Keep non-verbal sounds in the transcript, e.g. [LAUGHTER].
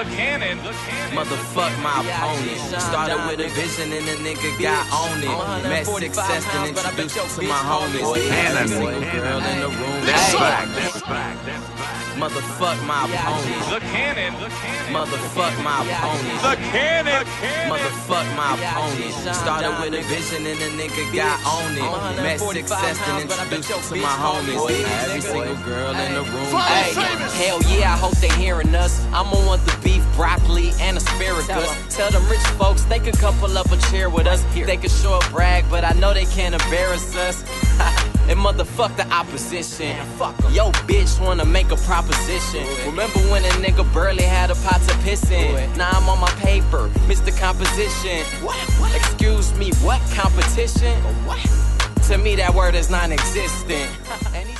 The cannon. The cannon. Motherfuck my opponent. Started with a vision and a nigga got on it. Met success and introduced to my homies. Cannon. Single girl in the room. That's back, that's back, that's back. Motherfuck my opponent. The cannon. Motherfuck my opponent. The cannon. cannon. Motherfuck my opponent. Started with a vision and a nigga got on it. Met success and introduced to my homies. Every single girl in the room. Hell yeah, I hope they hearing us. I'ma want the beef, broccoli, and asparagus. Tell them rich folks they could couple up a chair with us. They could show up brag, but I know they can't embarrass us. [LAUGHS] and motherfuck the opposition. Yo, bitch wanna make a proposition. Remember when a nigga barely had a pot to piss in? Now I'm on my paper, Mr. Composition. Excuse me, what competition? To me, that word is non existent. [LAUGHS]